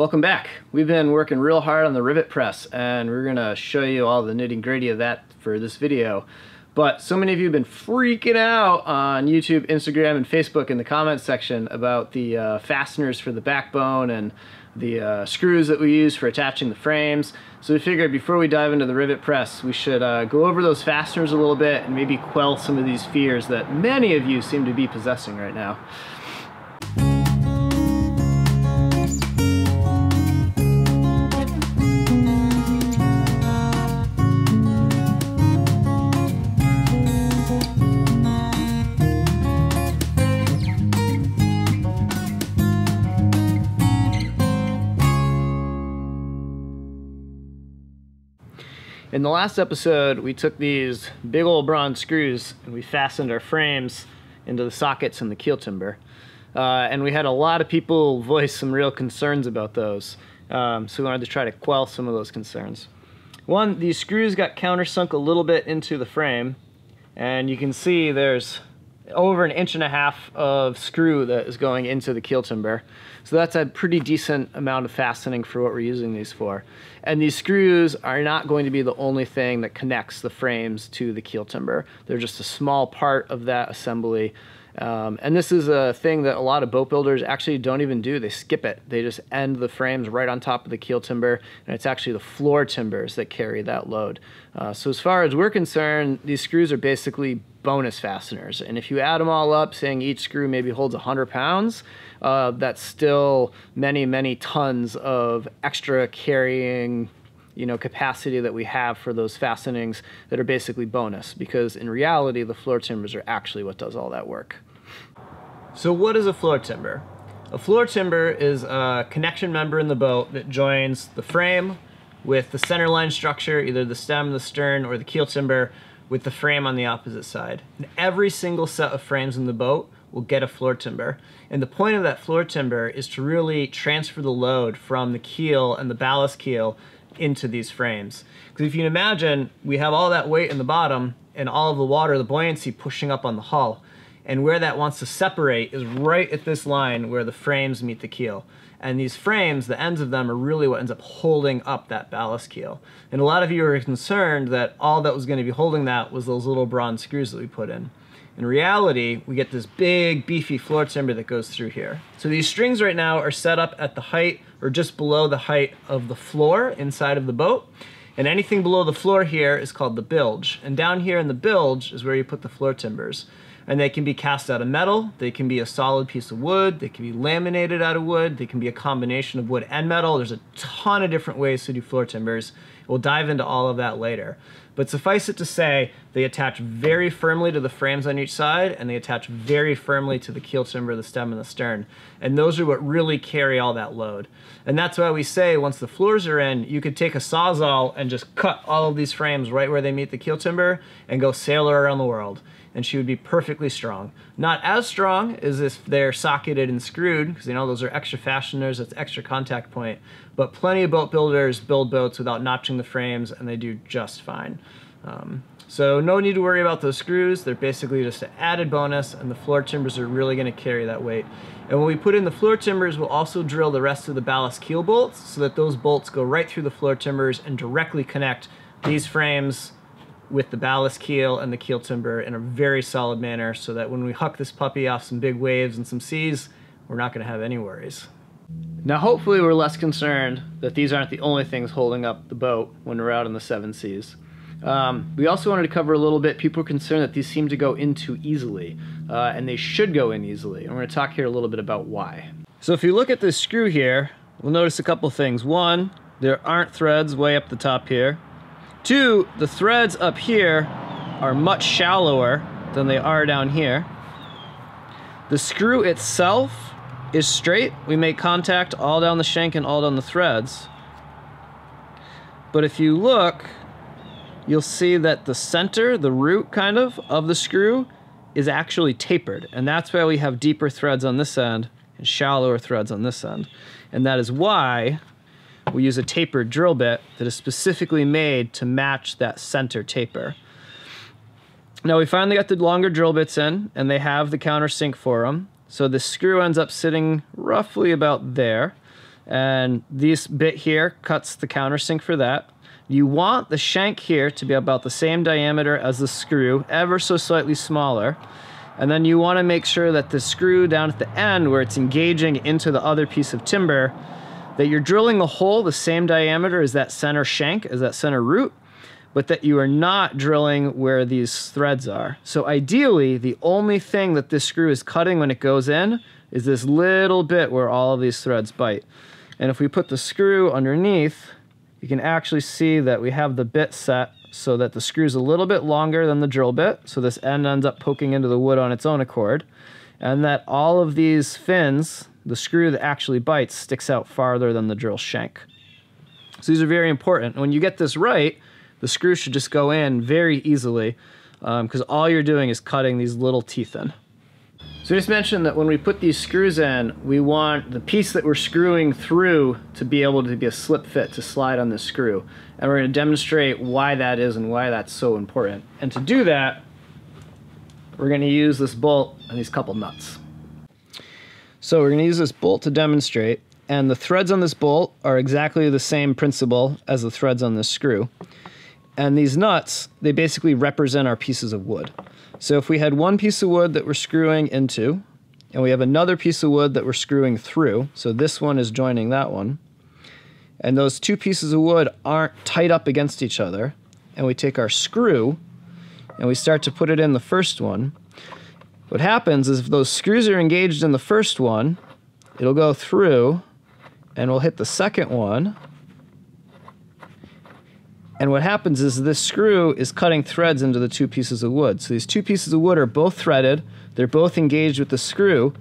Welcome back. We've been working real hard on the rivet press and we're gonna show you all the nitty gritty of that for this video. But so many of you have been freaking out on YouTube, Instagram, and Facebook in the comments section about the uh, fasteners for the backbone and the uh, screws that we use for attaching the frames. So we figured before we dive into the rivet press, we should uh, go over those fasteners a little bit and maybe quell some of these fears that many of you seem to be possessing right now. In the last episode, we took these big old bronze screws and we fastened our frames into the sockets in the keel timber. Uh, and we had a lot of people voice some real concerns about those. Um, so we wanted to try to quell some of those concerns. One, these screws got countersunk a little bit into the frame. And you can see there's over an inch and a half of screw that is going into the keel timber. So that's a pretty decent amount of fastening for what we're using these for. And these screws are not going to be the only thing that connects the frames to the keel timber. They're just a small part of that assembly. Um, and this is a thing that a lot of boat builders actually don't even do. They skip it. They just end the frames right on top of the keel timber, and it's actually the floor timbers that carry that load. Uh, so as far as we're concerned, these screws are basically bonus fasteners. And if you add them all up, saying each screw maybe holds 100 pounds, uh, that's still many, many tons of extra carrying you know, capacity that we have for those fastenings that are basically bonus because in reality, the floor timbers are actually what does all that work. So what is a floor timber? A floor timber is a connection member in the boat that joins the frame with the centerline structure, either the stem, the stern, or the keel timber, with the frame on the opposite side. And every single set of frames in the boat will get a floor timber. And the point of that floor timber is to really transfer the load from the keel and the ballast keel into these frames. Because if you can imagine, we have all that weight in the bottom and all of the water, the buoyancy pushing up on the hull. And where that wants to separate is right at this line where the frames meet the keel. And these frames, the ends of them are really what ends up holding up that ballast keel. And a lot of you are concerned that all that was going to be holding that was those little bronze screws that we put in. In reality, we get this big beefy floor timber that goes through here. So these strings right now are set up at the height or just below the height of the floor inside of the boat. And anything below the floor here is called the bilge. And down here in the bilge is where you put the floor timbers and they can be cast out of metal, they can be a solid piece of wood, they can be laminated out of wood, they can be a combination of wood and metal. There's a ton of different ways to do floor timbers. We'll dive into all of that later. But suffice it to say, they attach very firmly to the frames on each side, and they attach very firmly to the keel timber, the stem, and the stern. And those are what really carry all that load. And that's why we say once the floors are in, you could take a sawzall and just cut all of these frames right where they meet the keel timber and go sail her around the world and she would be perfectly strong. Not as strong as if they're socketed and screwed, because you know those are extra fasteners, that's extra contact point. But plenty of boat builders build boats without notching the frames, and they do just fine. Um, so no need to worry about those screws. They're basically just an added bonus, and the floor timbers are really going to carry that weight. And when we put in the floor timbers, we'll also drill the rest of the ballast keel bolts so that those bolts go right through the floor timbers and directly connect these frames with the ballast keel and the keel timber in a very solid manner so that when we huck this puppy off some big waves and some seas, we're not going to have any worries. Now hopefully we're less concerned that these aren't the only things holding up the boat when we're out in the seven seas. Um, we also wanted to cover a little bit, people are concerned that these seem to go in too easily, uh, and they should go in easily. And we're to talk here a little bit about why. So if you look at this screw here, we'll notice a couple things. One, there aren't threads way up the top here. Two, the threads up here are much shallower than they are down here. The screw itself is straight. We make contact all down the shank and all down the threads. But if you look, you'll see that the center, the root kind of, of the screw is actually tapered. And that's why we have deeper threads on this end and shallower threads on this end. And that is why we use a tapered drill bit that is specifically made to match that center taper. Now we finally got the longer drill bits in and they have the countersink for them. So the screw ends up sitting roughly about there. And this bit here cuts the countersink for that. You want the shank here to be about the same diameter as the screw, ever so slightly smaller. And then you want to make sure that the screw down at the end where it's engaging into the other piece of timber, that you're drilling a hole the same diameter as that center shank, as that center root, but that you are not drilling where these threads are. So ideally, the only thing that this screw is cutting when it goes in is this little bit where all of these threads bite. And if we put the screw underneath, you can actually see that we have the bit set so that the screw is a little bit longer than the drill bit. So this end ends up poking into the wood on its own accord. And that all of these fins, the screw that actually bites, sticks out farther than the drill shank. So these are very important. When you get this right, the screw should just go in very easily because um, all you're doing is cutting these little teeth in. So I just mentioned that when we put these screws in, we want the piece that we're screwing through to be able to be a slip fit to slide on the screw. And we're going to demonstrate why that is and why that's so important. And to do that, we're going to use this bolt and these couple nuts. So we're going to use this bolt to demonstrate, and the threads on this bolt are exactly the same principle as the threads on this screw. And these nuts, they basically represent our pieces of wood. So if we had one piece of wood that we're screwing into, and we have another piece of wood that we're screwing through, so this one is joining that one, and those two pieces of wood aren't tight up against each other, and we take our screw and we start to put it in the first one, what happens is if those screws are engaged in the first one, it'll go through and we'll hit the second one and what happens is this screw is cutting threads into the two pieces of wood. So these two pieces of wood are both threaded, they're both engaged with the screw,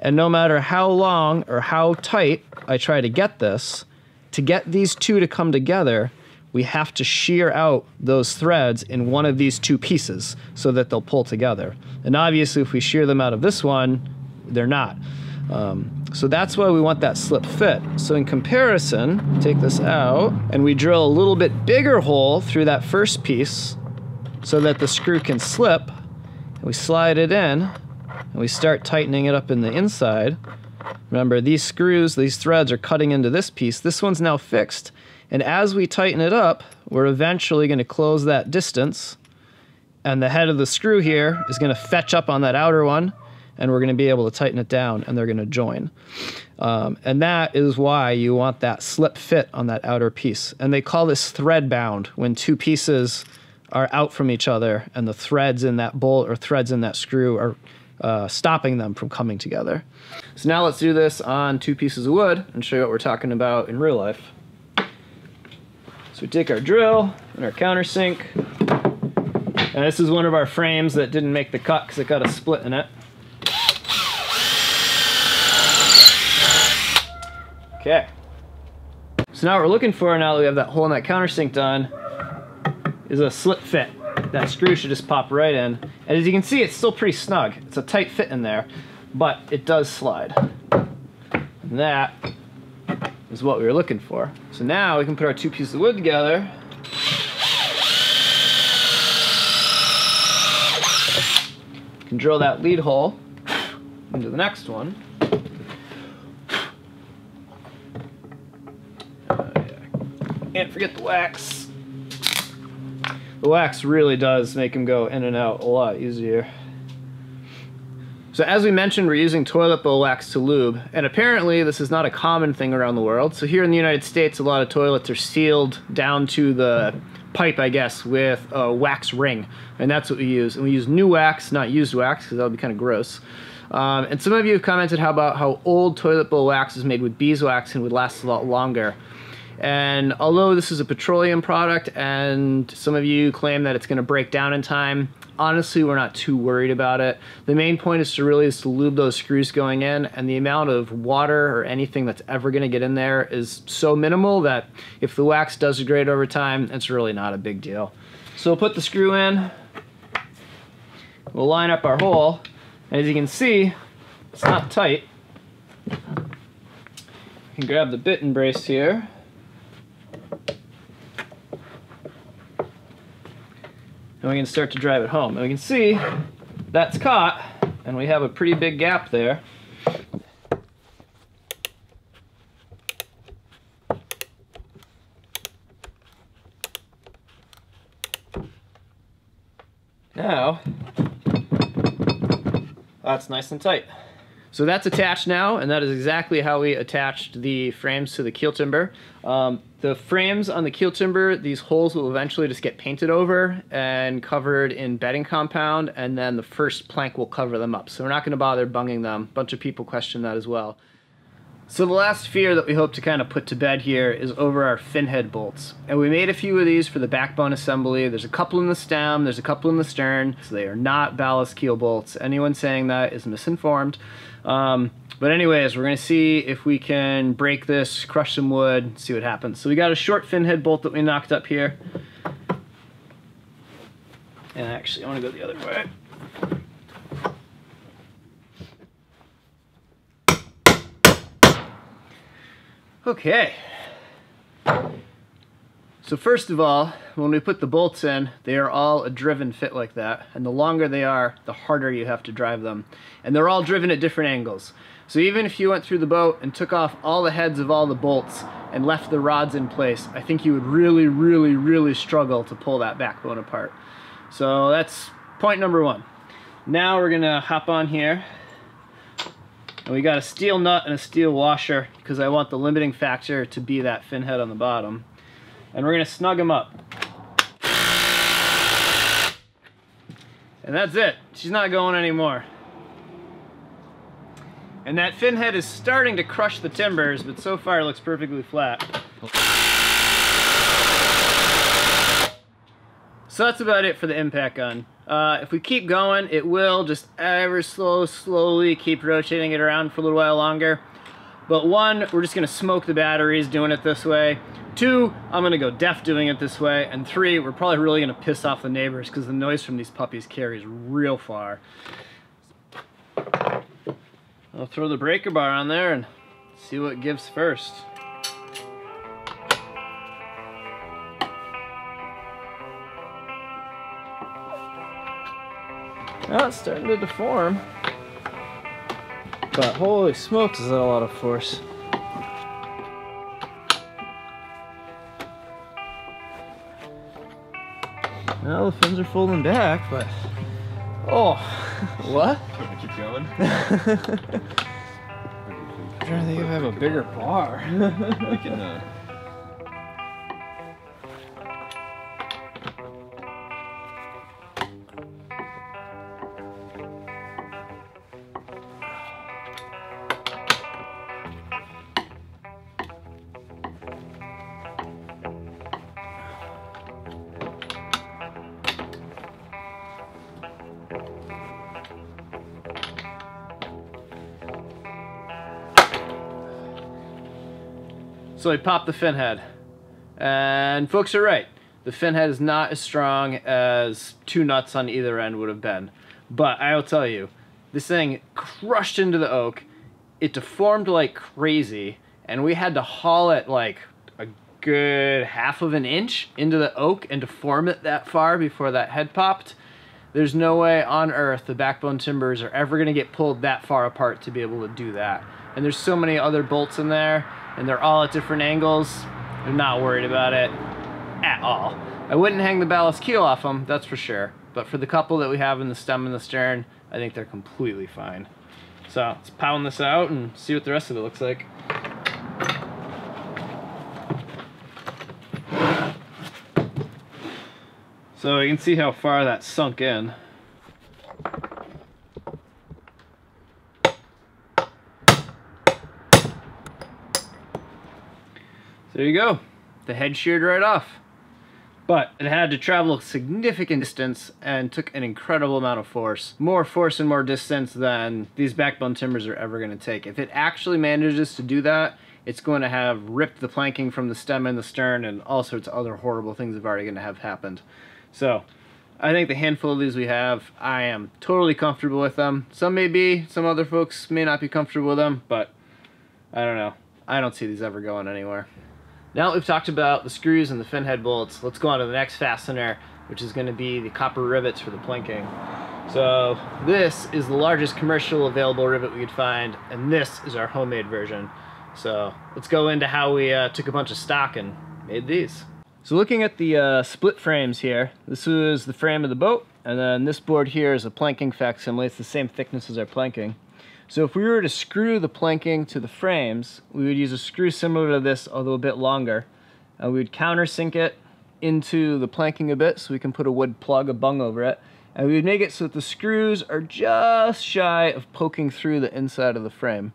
and no matter how long or how tight I try to get this, to get these two to come together, we have to shear out those threads in one of these two pieces so that they'll pull together. And obviously if we shear them out of this one, they're not. Um, so that's why we want that slip fit. So in comparison, take this out and we drill a little bit bigger hole through that first piece so that the screw can slip. And we slide it in and we start tightening it up in the inside. Remember, these screws, these threads are cutting into this piece. This one's now fixed. And as we tighten it up, we're eventually going to close that distance. And the head of the screw here is going to fetch up on that outer one and we're going to be able to tighten it down and they're going to join. Um, and that is why you want that slip fit on that outer piece. And they call this thread bound when two pieces are out from each other and the threads in that bolt or threads in that screw are uh, stopping them from coming together. So now let's do this on two pieces of wood and show you what we're talking about in real life. So we take our drill and our countersink. And this is one of our frames that didn't make the cut because it got a split in it. Okay. So now what we're looking for, now that we have that hole in that countersink done, is a slip fit. That screw should just pop right in. And as you can see, it's still pretty snug. It's a tight fit in there, but it does slide. And that is what we were looking for. So now we can put our two pieces of wood together. Can drill that lead hole into the next one. Uh, Can't forget the wax. The wax really does make them go in and out a lot easier. So as we mentioned, we're using toilet bowl wax to lube, and apparently this is not a common thing around the world. So here in the United States, a lot of toilets are sealed down to the pipe, I guess, with a wax ring, and that's what we use. And we use new wax, not used wax, because that would be kind of gross. Um, and some of you have commented how about how old toilet bowl wax is made with beeswax and would last a lot longer. And although this is a petroleum product and some of you claim that it's going to break down in time, honestly, we're not too worried about it. The main point is to really is to lube those screws going in and the amount of water or anything that's ever going to get in there is so minimal that if the wax does degrade over time, it's really not a big deal. So we'll put the screw in, we'll line up our hole, and as you can see, it's not tight. You can grab the bit and brace here. And we can start to drive it home. And we can see that's caught, and we have a pretty big gap there. Now, that's nice and tight. So that's attached now, and that is exactly how we attached the frames to the keel timber. Um, the frames on the keel timber, these holes will eventually just get painted over and covered in bedding compound, and then the first plank will cover them up. So we're not going to bother bunging them. A bunch of people question that as well. So the last fear that we hope to kind of put to bed here is over our fin head bolts. And we made a few of these for the backbone assembly. There's a couple in the stem, there's a couple in the stern, so they are not ballast keel bolts. Anyone saying that is misinformed. Um, but anyways, we're gonna see if we can break this, crush some wood, see what happens. So we got a short fin head bolt that we knocked up here. And actually, I wanna go the other way. Okay. So first of all, when we put the bolts in, they are all a driven fit like that. And the longer they are, the harder you have to drive them. And they're all driven at different angles. So even if you went through the boat and took off all the heads of all the bolts and left the rods in place, I think you would really, really, really struggle to pull that backbone apart. So that's point number one. Now we're gonna hop on here and we got a steel nut and a steel washer because I want the limiting factor to be that fin head on the bottom. And we're gonna snug them up. And that's it. She's not going anymore. And that fin head is starting to crush the timbers, but so far it looks perfectly flat. So that's about it for the impact gun. Uh, if we keep going, it will just ever slow, slowly keep rotating it around for a little while longer. But one, we're just gonna smoke the batteries doing it this way. Two, I'm gonna go deaf doing it this way. And three, we're probably really gonna piss off the neighbors because the noise from these puppies carries real far. I'll throw the breaker bar on there and see what gives first. Well, it's starting to deform. But holy smokes, is that a lot of force. Well, the fins are folding back, but... Oh, what? keep going. I'm trying to think if I have a bigger bar. we can, uh, So I popped the fin head. And folks are right. The fin head is not as strong as two nuts on either end would have been. But I'll tell you, this thing crushed into the oak. It deformed like crazy. And we had to haul it like a good half of an inch into the oak and deform it that far before that head popped. There's no way on earth the backbone timbers are ever going to get pulled that far apart to be able to do that. And there's so many other bolts in there and they're all at different angles. I'm not worried about it at all. I wouldn't hang the ballast keel off them, that's for sure. But for the couple that we have in the stem and the stern, I think they're completely fine. So let's pound this out and see what the rest of it looks like. So you can see how far that sunk in. There you go. The head sheared right off. But it had to travel a significant distance and took an incredible amount of force. More force and more distance than these backbone timbers are ever going to take. If it actually manages to do that, it's going to have ripped the planking from the stem and the stern and all sorts of other horrible things have already going to have happened. So, I think the handful of these we have, I am totally comfortable with them. Some may be, some other folks may not be comfortable with them, but I don't know. I don't see these ever going anywhere. Now that we've talked about the screws and the fin head bolts, let's go on to the next fastener, which is going to be the copper rivets for the planking. So this is the largest commercial available rivet we could find, and this is our homemade version. So let's go into how we uh, took a bunch of stock and made these. So looking at the uh, split frames here, this is the frame of the boat, and then this board here is a planking facsimile. It's the same thickness as our planking. So if we were to screw the planking to the frames, we would use a screw similar to this, although a bit longer. Uh, we would countersink it into the planking a bit so we can put a wood plug, a bung over it. And we would make it so that the screws are just shy of poking through the inside of the frame.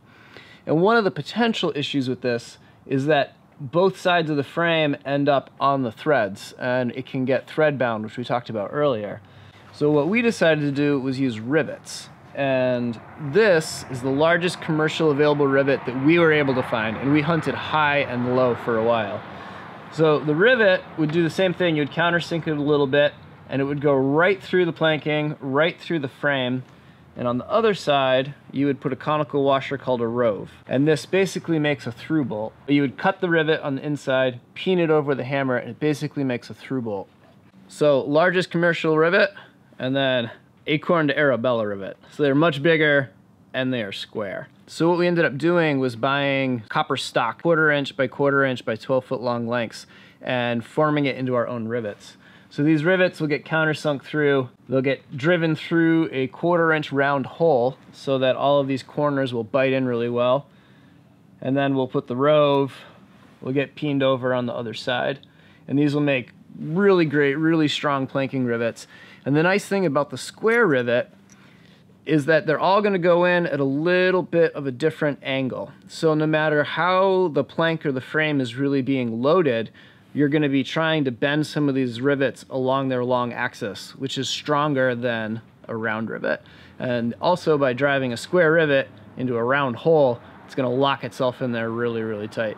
And one of the potential issues with this is that both sides of the frame end up on the threads and it can get thread bound, which we talked about earlier. So what we decided to do was use rivets and this is the largest commercial available rivet that we were able to find and we hunted high and low for a while. So the rivet would do the same thing. You'd countersink it a little bit and it would go right through the planking right through the frame. And on the other side you would put a conical washer called a rove. And this basically makes a through bolt. You would cut the rivet on the inside peen it over with a hammer and it basically makes a through bolt. So largest commercial rivet and then Acorn to Arabella rivet. So they're much bigger and they are square. So what we ended up doing was buying copper stock, quarter inch by quarter inch by 12 foot long lengths and forming it into our own rivets. So these rivets will get countersunk through, they'll get driven through a quarter inch round hole so that all of these corners will bite in really well. And then we'll put the rove, we'll get peened over on the other side. And these will make really great, really strong planking rivets. And the nice thing about the square rivet is that they're all going to go in at a little bit of a different angle. So no matter how the plank or the frame is really being loaded, you're going to be trying to bend some of these rivets along their long axis, which is stronger than a round rivet. And also by driving a square rivet into a round hole, it's going to lock itself in there really, really tight.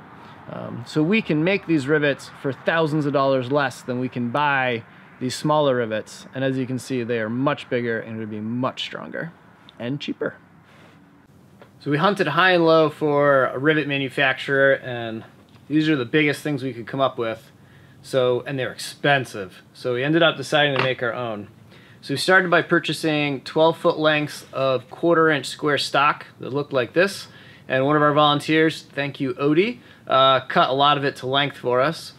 Um, so we can make these rivets for thousands of dollars less than we can buy these smaller rivets. And as you can see, they are much bigger and would be much stronger and cheaper. So we hunted high and low for a rivet manufacturer and these are the biggest things we could come up with. So, and they're expensive. So we ended up deciding to make our own. So we started by purchasing 12 foot lengths of quarter inch square stock that looked like this. And one of our volunteers, thank you Odie, uh, cut a lot of it to length for us.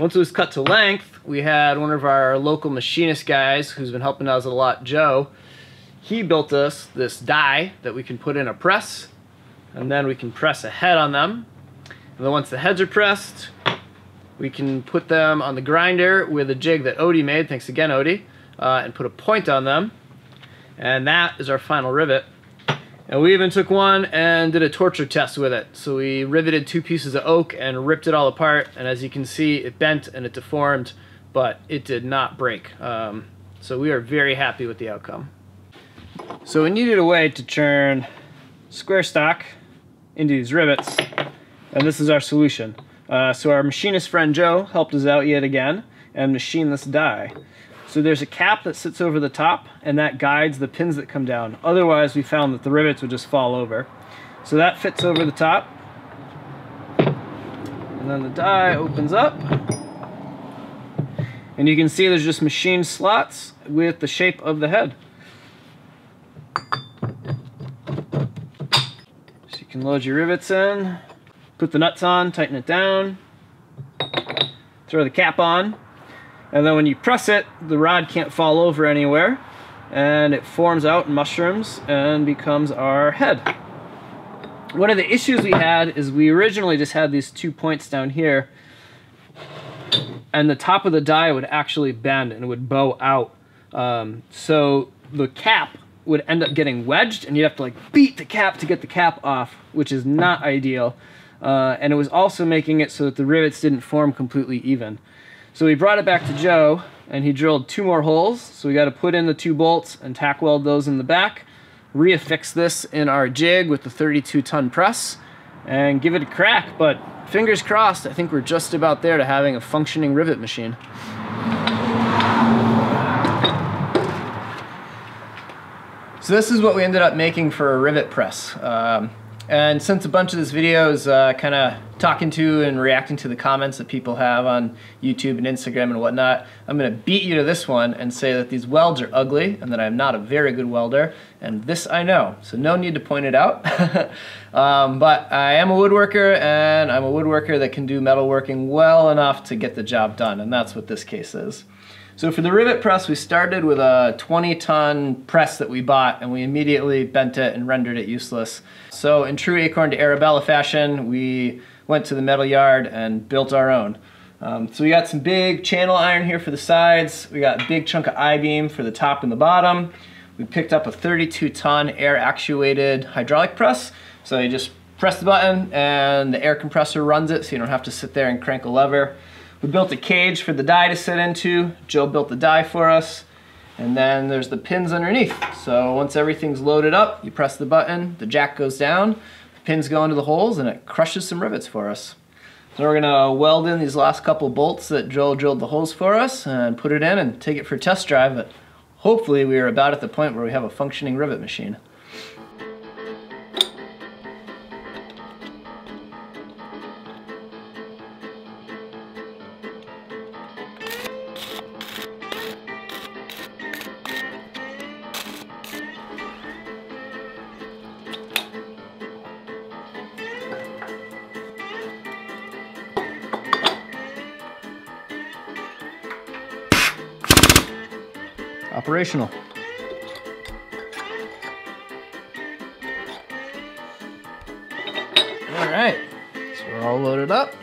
Once it was cut to length, we had one of our local machinist guys who's been helping us a lot, Joe. He built us this die that we can put in a press, and then we can press a head on them. And then once the heads are pressed, we can put them on the grinder with a jig that Odie made, thanks again Odie, uh, and put a point on them. And that is our final rivet. And we even took one and did a torture test with it. So we riveted two pieces of oak and ripped it all apart. And as you can see, it bent and it deformed, but it did not break. Um, so we are very happy with the outcome. So we needed a way to turn square stock into these rivets. And this is our solution. Uh, so our machinist friend Joe helped us out yet again and machined this die. So there's a cap that sits over the top and that guides the pins that come down. Otherwise we found that the rivets would just fall over. So that fits over the top. And then the die opens up. And you can see there's just machined slots with the shape of the head. So you can load your rivets in, put the nuts on, tighten it down, throw the cap on, and then when you press it, the rod can't fall over anywhere, and it forms out in mushrooms and becomes our head. One of the issues we had is we originally just had these two points down here, and the top of the die would actually bend and it would bow out. Um, so the cap would end up getting wedged, and you'd have to like beat the cap to get the cap off, which is not ideal. Uh, and it was also making it so that the rivets didn't form completely even. So we brought it back to Joe, and he drilled two more holes. So we got to put in the two bolts and tack weld those in the back, reaffix this in our jig with the 32 ton press, and give it a crack. But fingers crossed, I think we're just about there to having a functioning rivet machine. So this is what we ended up making for a rivet press. Um, And since a bunch of this video is uh, kind of talking to and reacting to the comments that people have on YouTube and Instagram and whatnot, I'm going to beat you to this one and say that these welds are ugly and that I'm not a very good welder. And this I know, so no need to point it out. um, but I am a woodworker and I'm a woodworker that can do metalworking well enough to get the job done. And that's what this case is. So for the rivet press, we started with a 20 ton press that we bought and we immediately bent it and rendered it useless. So in true Acorn to Arabella fashion, we went to the metal yard and built our own. Um, so we got some big channel iron here for the sides. We got a big chunk of I-beam for the top and the bottom. We picked up a 32 ton air actuated hydraulic press. So you just press the button and the air compressor runs it so you don't have to sit there and crank a lever. We built a cage for the die to sit into. Joe built the die for us. And then there's the pins underneath. So once everything's loaded up, you press the button, the jack goes down, the pins go into the holes, and it crushes some rivets for us. So we're gonna weld in these last couple bolts that Joel drilled the holes for us and put it in and take it for a test drive. But hopefully we are about at the point where we have a functioning rivet machine. All right, so we're all loaded up.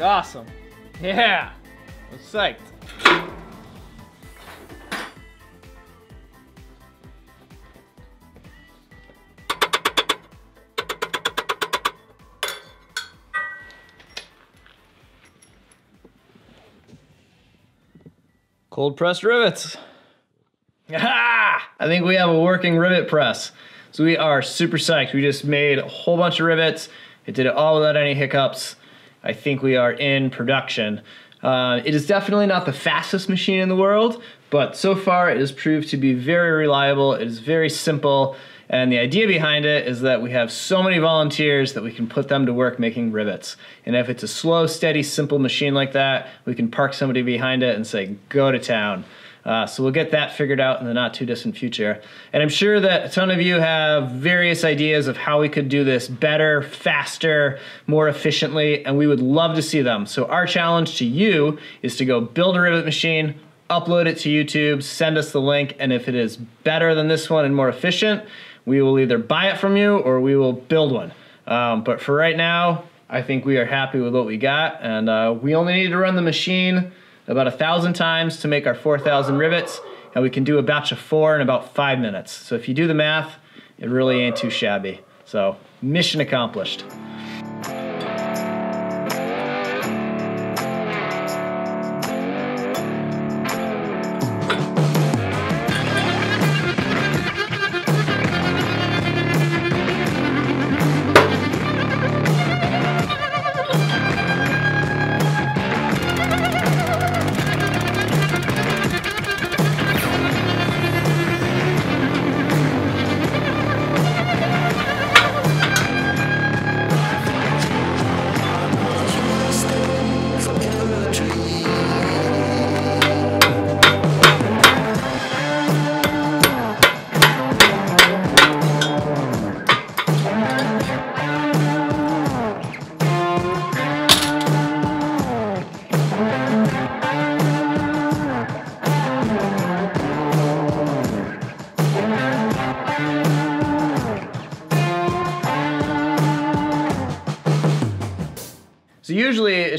Look awesome. Yeah, I'm psyched. Cold pressed rivets. Ah, I think we have a working rivet press. So we are super psyched. We just made a whole bunch of rivets. It did it all without any hiccups. I think we are in production. Uh, it is definitely not the fastest machine in the world, but so far it has proved to be very reliable. It is very simple. And the idea behind it is that we have so many volunteers that we can put them to work making rivets. And if it's a slow, steady, simple machine like that, we can park somebody behind it and say, go to town. Uh, so we'll get that figured out in the not too distant future. And I'm sure that a ton of you have various ideas of how we could do this better, faster, more efficiently, and we would love to see them. So our challenge to you is to go build a rivet machine, upload it to YouTube, send us the link, and if it is better than this one and more efficient, we will either buy it from you or we will build one. Um, but for right now, I think we are happy with what we got, and uh, we only need to run the machine about a thousand times to make our 4,000 rivets, and we can do a batch of four in about five minutes. So if you do the math, it really ain't too shabby. So mission accomplished.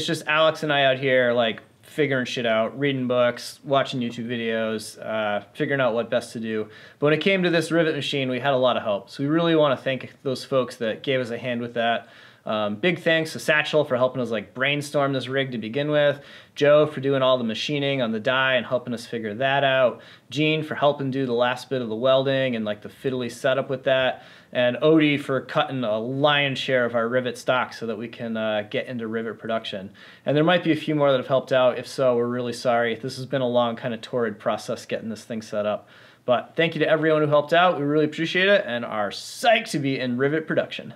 It's just Alix and I out here like figuring shit out, reading books, watching YouTube videos, uh, figuring out what best to do. But when it came to this rivet machine, we had a lot of help. So we really want to thank those folks that gave us a hand with that. Um, big thanks to Satchel for helping us like brainstorm this rig to begin with. Joe for doing all the machining on the die and helping us figure that out. Gene for helping do the last bit of the welding and like the fiddly setup with that. And Odie for cutting a lion's share of our rivet stock so that we can uh, get into rivet production. And there might be a few more that have helped out. If so, we're really sorry. This has been a long, kind of torrid process getting this thing set up. But thank you to everyone who helped out. We really appreciate it and are psyched to be in rivet production.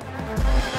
Thank you.